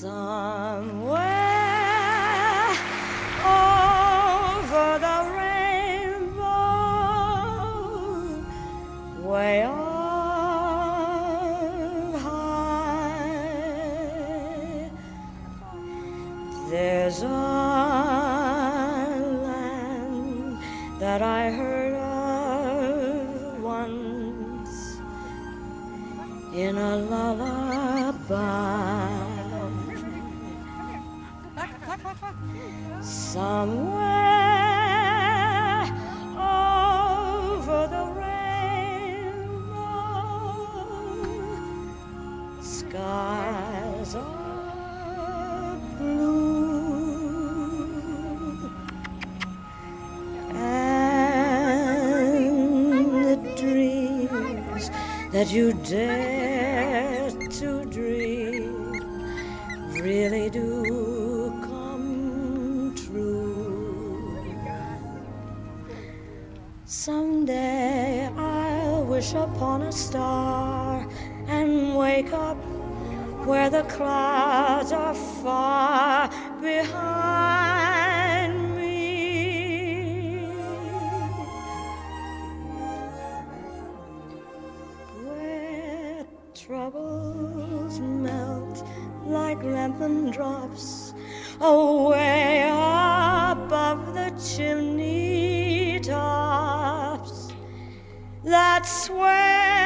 Somewhere over the rainbow, way up high, there's a land that I heard of once in a lullaby. Somewhere over the rainbow, skies are blue, and the dreams that you dare to dream really do Someday I'll wish upon a star and wake up where the clouds are far behind me. Where troubles melt like lemon drops oh, away That's where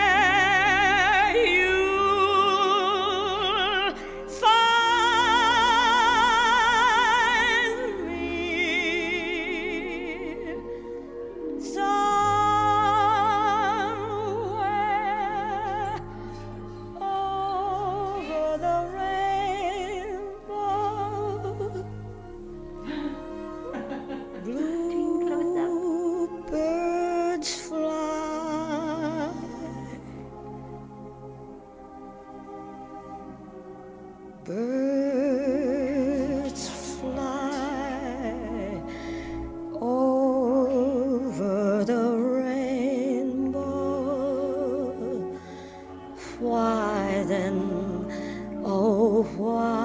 Birds fly over the rainbow. Why then, oh, why?